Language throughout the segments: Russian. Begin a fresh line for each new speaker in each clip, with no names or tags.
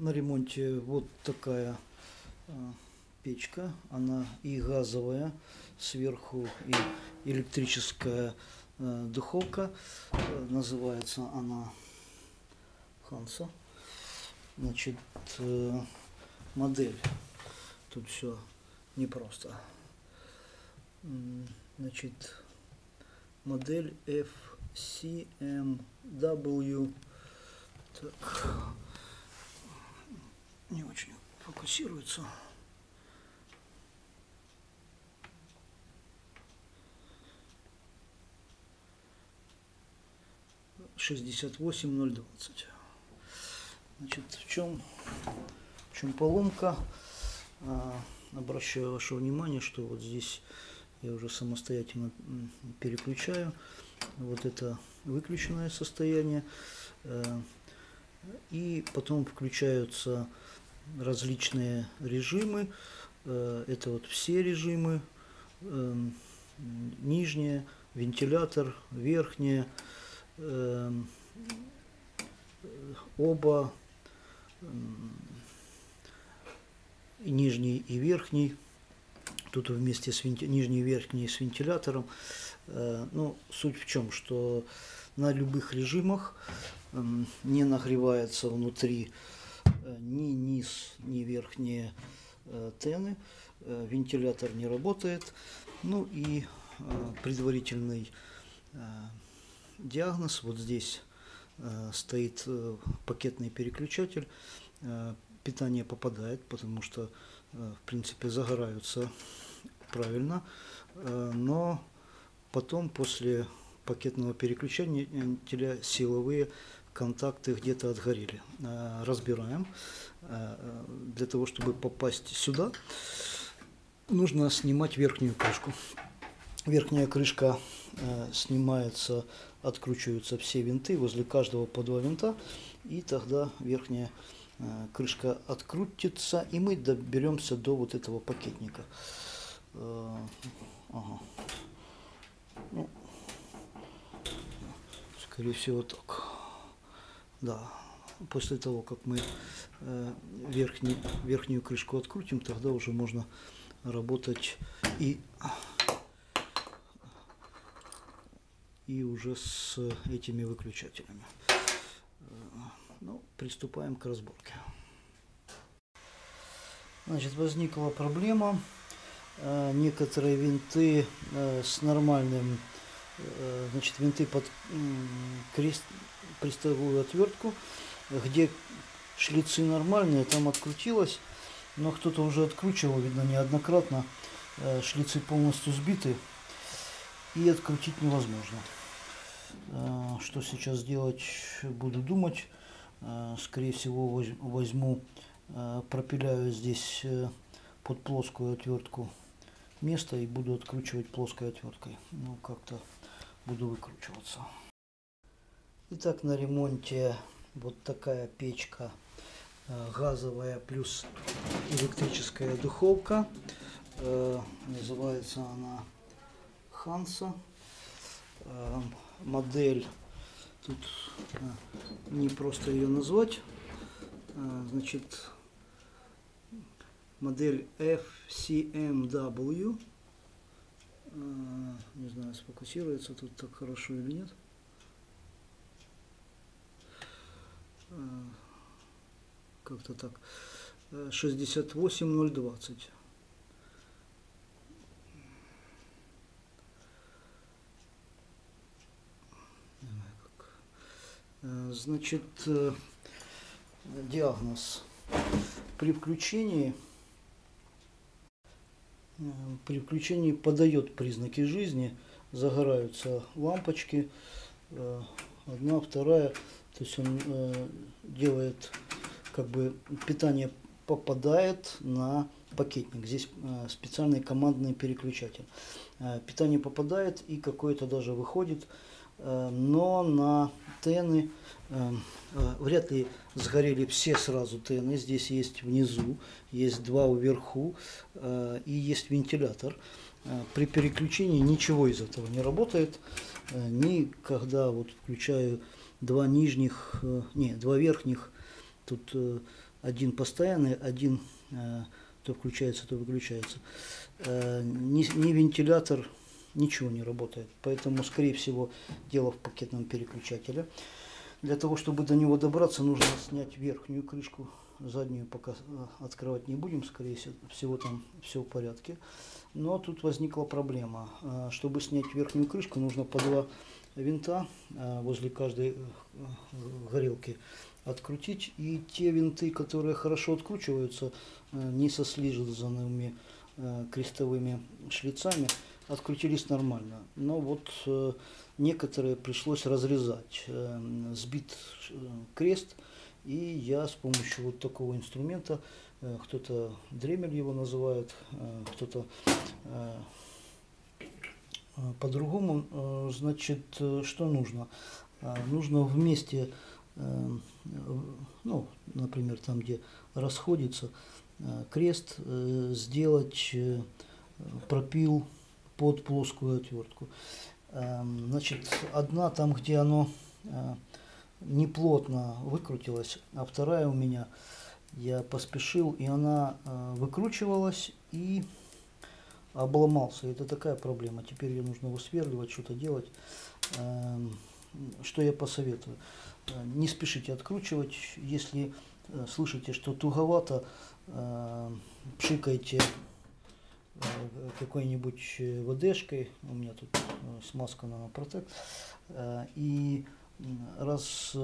На ремонте вот такая а, печка. Она и газовая, сверху и электрическая а, духовка. Называется она Ханса. Значит, э, модель. Тут все непросто. Значит, модель FCMW. Так, не очень фокусируется. Шестьдесят восемь ноль двадцать. Значит, в чем, в чем поломка? А, обращаю ваше внимание, что вот здесь я уже самостоятельно переключаю. Вот это выключенное состояние. Э, И потом включаются различные режимы. Э, Это вот все режимы. Эм, Нижнее, вентилятор, верхнее, эм, оба, м, и нижний и верхний. Тут вместе с венти- нижний и верхний с вентилятором. Э, Ну, суть в чем, что на любых режимах не нагревается внутри ни низ, ни верхние э, тены, э, вентилятор не работает. Ну и э, предварительный э, диагноз вот здесь э, стоит э, пакетный переключатель. Э, Питание попадает, потому что, э, в принципе, загораются правильно, э, но потом после пакетного переключателя силовые контакты где-то отгорели. Э, Разбираем. Э, Для того, чтобы попасть сюда, нужно снимать верхнюю крышку. Верхняя крышка э, снимается, откручиваются все винты, возле каждого по два винта, и тогда верхняя крышка открутится, и мы доберемся до вот этого пакетника. Ага. Ну, скорее всего так. Да. После того, как мы э, верхний, верхнюю крышку открутим, тогда уже можно работать и и уже с этими выключателями. Э, Ну, приступаем к разборке. Значит, возникла проблема. Э, Некоторые винты с нормальным, значит, винты под крест, крестовую отвертку, где шлицы нормальные, там открутилось, но кто-то уже откручивал, видно, неоднократно. Э, Шлицы полностью сбиты и открутить невозможно. Э, Что сейчас делать, буду думать. Э, Скорее всего, воз- возьму, пропиляю здесь под плоскую отвертку место и буду откручивать плоской отверткой. Ну, как-то буду выкручиваться. Итак, на ремонте вот такая печка э, газовая плюс электрическая духовка. Э, Называется она Ханса. Э, Модель, тут не просто ее назвать, значит, модель FCMW. Не знаю, сфокусируется тут так хорошо или нет. Как-то так. Э, 68020. Не знаю, как. Э, Значит, э, диагноз. При включении э, при включении подает признаки жизни, загораются лампочки, э, одна, вторая, то есть он э, делает, как бы питание попадает на пакетник. Здесь э, специальный командный переключатель. Э, питание попадает и какое-то даже выходит, э, но на тены э, э, вряд ли сгорели все сразу тены. Здесь есть внизу, есть два вверху э, и есть вентилятор. Э, При переключении ничего из этого не работает. Э, Ни когда вот включаю два нижних, э, не, два верхних, тут э, один постоянный, один то включается, то выключается. Ни, ни вентилятор, ничего не работает. Поэтому, скорее всего, дело в пакетном переключателе. Для того, чтобы до него добраться, нужно снять верхнюю крышку. Заднюю пока открывать не будем, скорее всего, там все в порядке. Но тут возникла проблема. Чтобы снять верхнюю крышку, нужно по два винта возле каждой горелки открутить. И те винты, которые хорошо откручиваются, не со слизанными крестовыми шлицами, открутились нормально. Но вот э, некоторые пришлось разрезать. Э, сбит э, крест, и я с помощью вот такого инструмента, э, кто-то дремель его называет, э, кто-то э, по-другому, значит, что нужно? Нужно вместе, ну, например, там, где расходится крест, сделать пропил под плоскую отвертку. Эм, значит, одна там, где оно неплотно выкрутилась, а вторая у меня, я поспешил, и она э, выкручивалась и обломался. Это такая проблема. Теперь ее нужно высверливать, что-то делать. Эм, что я посоветую? Э, не спешите откручивать. Если слышите, что туговато, пшикайте Э, какой-нибудь э, ВДшкой, у меня тут э, смазка на протек, и раз,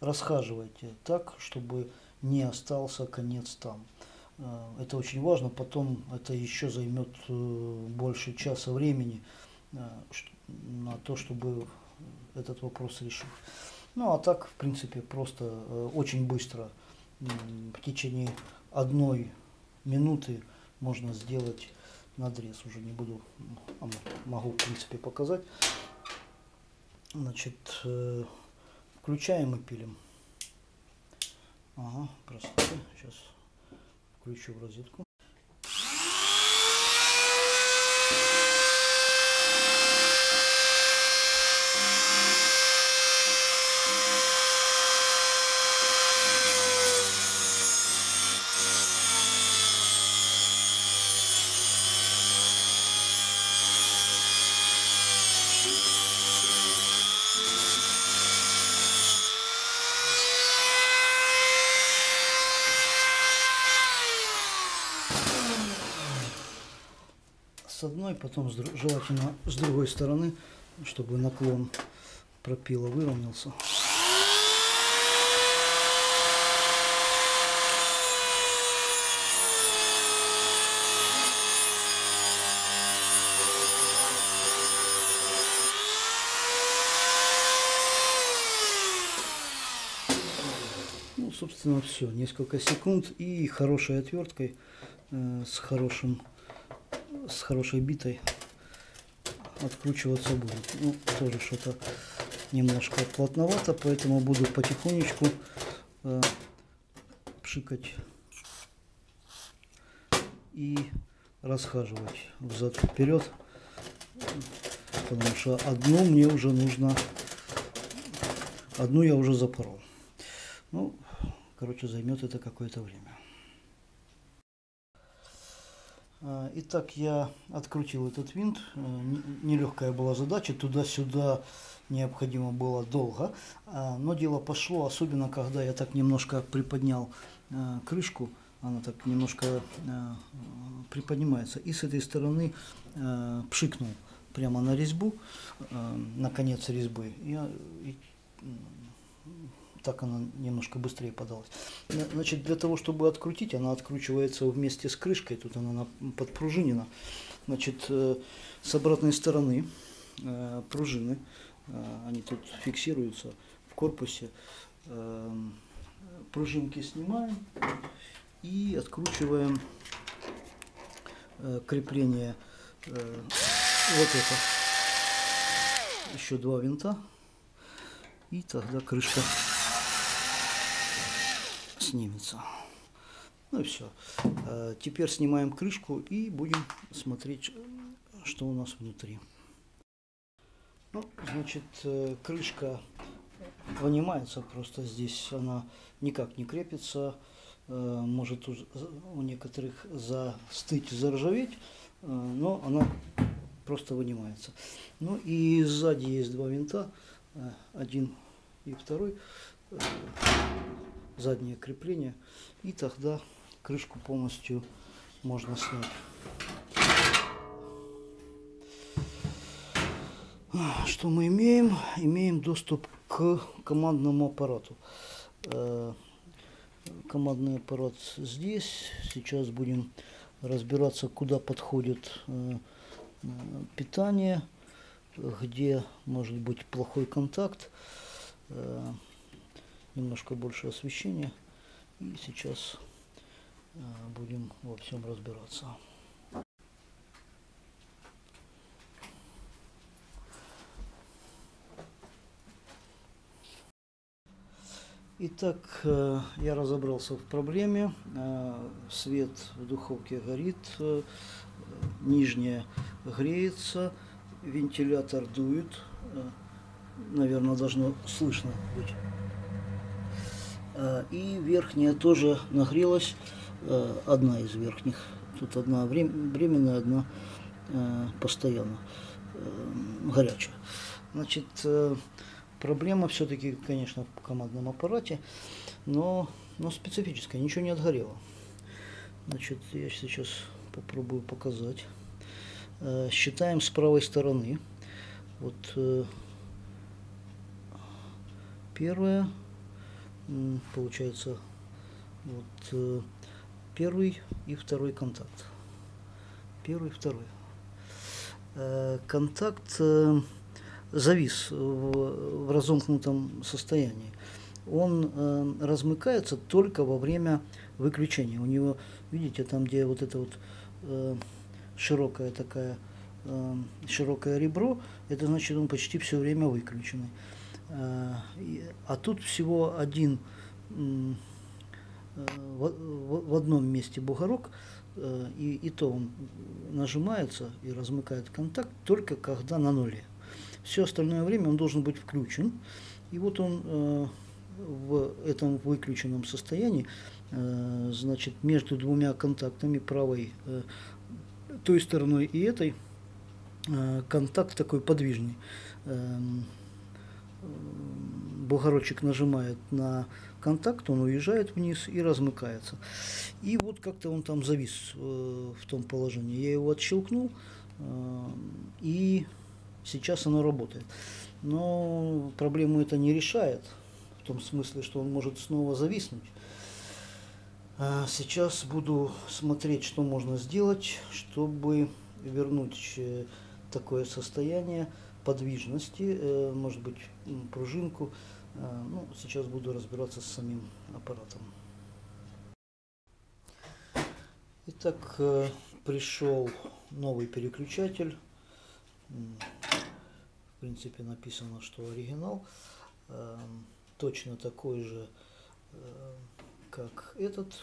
расхаживайте так, чтобы не остался конец там. Это очень важно, потом это еще займет больше часа времени на то, чтобы этот вопрос решить. Ну а так, в принципе, просто очень быстро, в течение одной минуты можно сделать надрез. Уже не буду, а могу в принципе показать. Значит, э, включаем и пилим. Ага, красота. Сейчас включу в розетку. С одной, потом желательно с другой стороны, чтобы наклон пропила выровнялся. Ну, собственно, все. Несколько секунд и хорошей отверткой э, с хорошим с хорошей битой откручиваться будет. Ну, тоже что-то немножко плотновато, поэтому буду потихонечку э, пшикать и расхаживать взад вперед, потому что одну мне уже нужно, одну я уже запорол. Ну, короче, займет это какое-то время. А, итак, я открутил этот винт. Э, нелегкая была задача. Туда-сюда необходимо было долго. А, но дело пошло, особенно когда я так немножко приподнял э, крышку. Она так немножко э, приподнимается. И с этой стороны пшикнул прямо на резьбу, на конец резьбы. Я так она немножко быстрее подалась. Значит, для того, чтобы открутить, она откручивается вместе с крышкой, тут она подпружинена. Значит, э, с обратной стороны э, пружины, э, они тут фиксируются в корпусе. Пружинки снимаем и откручиваем крепление вот это. Еще два винта. И тогда крышка снимется. Ну и все. Э, теперь снимаем крышку и будем смотреть, что у нас внутри. Ну, значит, э, крышка вынимается, просто здесь она никак не крепится, э, может у некоторых застыть, заржаветь, но она просто вынимается. Ну и сзади есть два винта, один и второй, заднее крепление, и тогда крышку полностью можно снять. Что мы имеем? Имеем доступ к командному аппарату. Э, командный аппарат здесь. Сейчас будем разбираться, куда подходит э, питание, где может быть плохой контакт. Э, немножко больше освещения. И сейчас будем во всем разбираться. Итак, э, я разобрался в проблеме. Э, свет в духовке горит, э, нижняя греется, вентилятор дует. Наверное, должно слышно быть. И верхняя тоже нагрелась, одна из верхних. Тут одна временная, одна постоянно горячая. Значит, Проблема все-таки, конечно, в командном аппарате, но, но специфическая, ничего не отгорело. Значит, я сейчас попробую показать. Э, считаем с правой стороны. Вот э, первое, получается, вот э, первый и второй контакт. Первый, второй. Контакт завис в, разомкнутом состоянии. Он э, размыкается только во время выключения. У него, видите, там, где вот это вот э, широкая такая, э, широкое ребро, это значит, он почти все время выключенный. Э, а тут всего один э, в, одном месте бугорок, э, и, и то он нажимается и размыкает контакт только когда на нуле. Все остальное время он должен быть включен. И вот он в этом выключенном состоянии, значит, между двумя контактами, правой, той стороной и этой, контакт такой подвижный. Бугорочек нажимает на контакт, он уезжает вниз и размыкается. И вот как-то он там завис э, в том положении. Я его отщелкнул э, и Сейчас оно работает. Но проблему это не решает, в том смысле, что он может снова зависнуть. А сейчас буду смотреть, что можно сделать, чтобы вернуть э, такое состояние подвижности, э, может быть, пружинку. А, ну, сейчас буду разбираться с самим аппаратом. Итак, э, пришел новый переключатель в принципе написано, что оригинал э, точно такой же, э, как этот.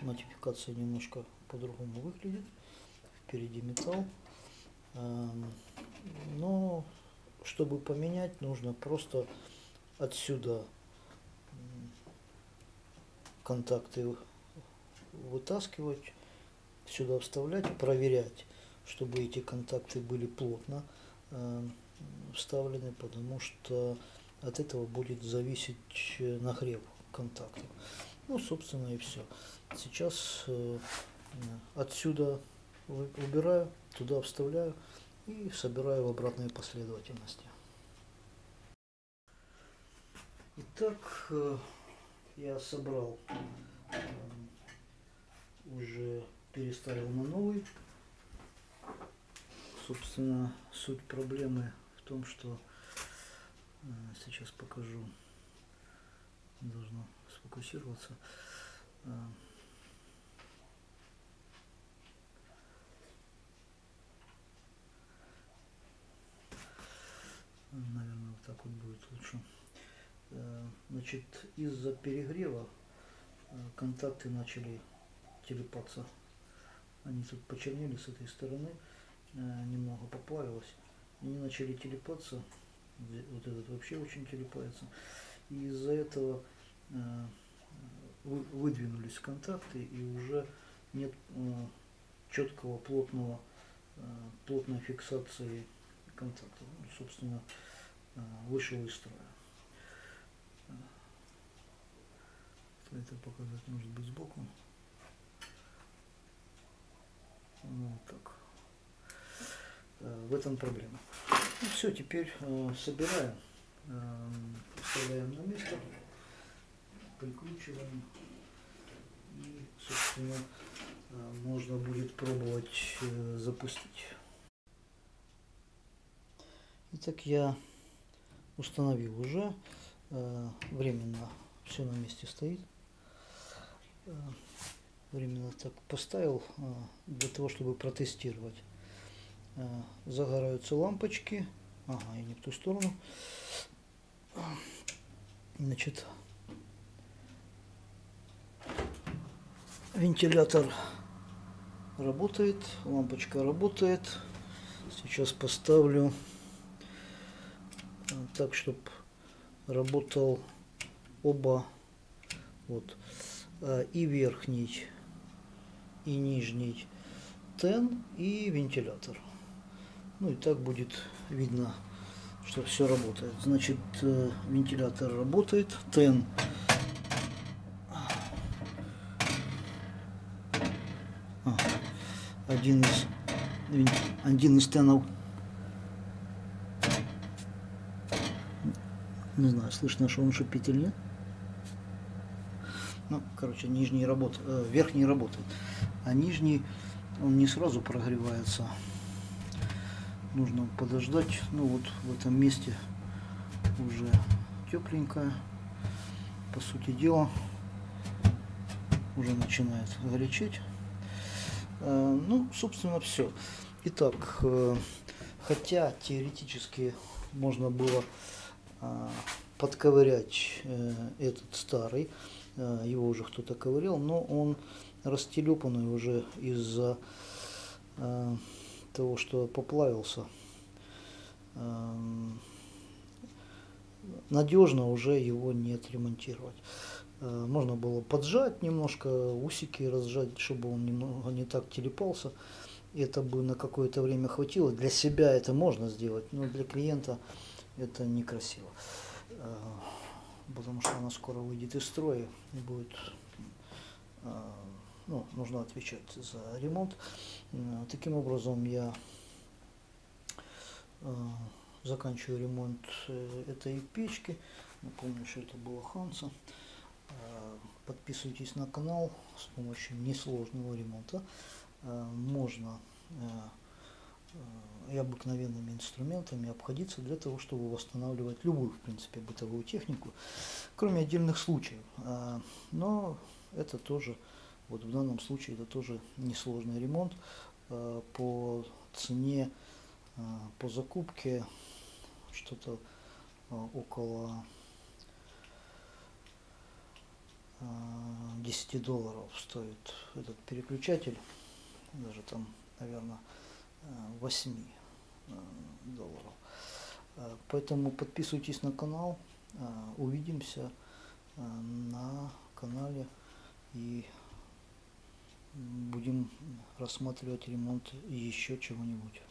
Нотификация немножко по-другому выглядит. Впереди металл. Но чтобы поменять, нужно просто отсюда контакты вытаскивать, сюда вставлять, проверять, чтобы эти контакты были плотно вставлены, потому что от этого будет зависеть э, нагрев контактов. Ну, собственно, и все. Сейчас э, отсюда убираю, туда вставляю и собираю в обратной последовательности. Итак, я собрал, уже переставил на новый собственно, суть проблемы в том, что э, сейчас покажу, должно сфокусироваться. Наверное, вот так вот будет лучше. Э, значит, из-за перегрева контакты начали телепаться. Они тут почернели с этой стороны. Э, немного поплавилось. Они начали телепаться Вот этот вообще очень телепается. Из-за этого выдвинулись контакты и уже нет четкого плотного плотной фиксации контакта. Ну, собственно, вышел из строя. Это показать может быть сбоку. Вот так. Э, в этом проблема. Ну, все, теперь э, собираем, э, вставляем на место, прикручиваем и, собственно, э, можно будет пробовать э, запустить. Итак, я установил уже, э, временно все на месте стоит. Э, временно так поставил э, для того, чтобы протестировать. Загораются лампочки. Ага, и не в ту сторону. Значит, вентилятор работает, лампочка работает. Сейчас поставлю так, чтобы работал оба вот и верхний и нижний тен и вентилятор. Ну и так будет видно, что все работает. Значит, э, вентилятор работает, тен а, один из один из тенов не знаю, слышно, что он шипит или нет. Ну, короче, нижний работает, э, верхний работает, а нижний он не сразу прогревается. Нужно подождать. Ну вот в этом месте уже тепленькая. По сути дела уже начинает горячить. Э, ну, собственно, все. Итак, э, хотя теоретически можно было подковырять этот старый, его уже кто-то ковырял, но он растелепанный уже из-за того, что поплавился, надежно уже его не отремонтировать. Можно было поджать немножко, усики разжать, чтобы он немного не так телепался. Это бы на какое-то время хватило. Для себя это можно сделать, но для клиента это некрасиво потому что она скоро выйдет из строя и будет, а, ну, нужно отвечать за ремонт. Таким образом я заканчиваю ремонт э, этой печки. Напомню, что это было Ханса. Подписывайтесь на канал с помощью несложного ремонта. Можно и обыкновенными инструментами обходиться для того, чтобы восстанавливать любую, в принципе, бытовую технику, кроме отдельных случаев. А, но это тоже, вот в данном случае, это тоже несложный ремонт а, по цене, а, по закупке что-то около 10 долларов стоит этот переключатель, даже там, наверное, 8 э, долларов. Э, поэтому подписывайтесь на канал, э, увидимся на канале и будем рассматривать ремонт еще чего-нибудь.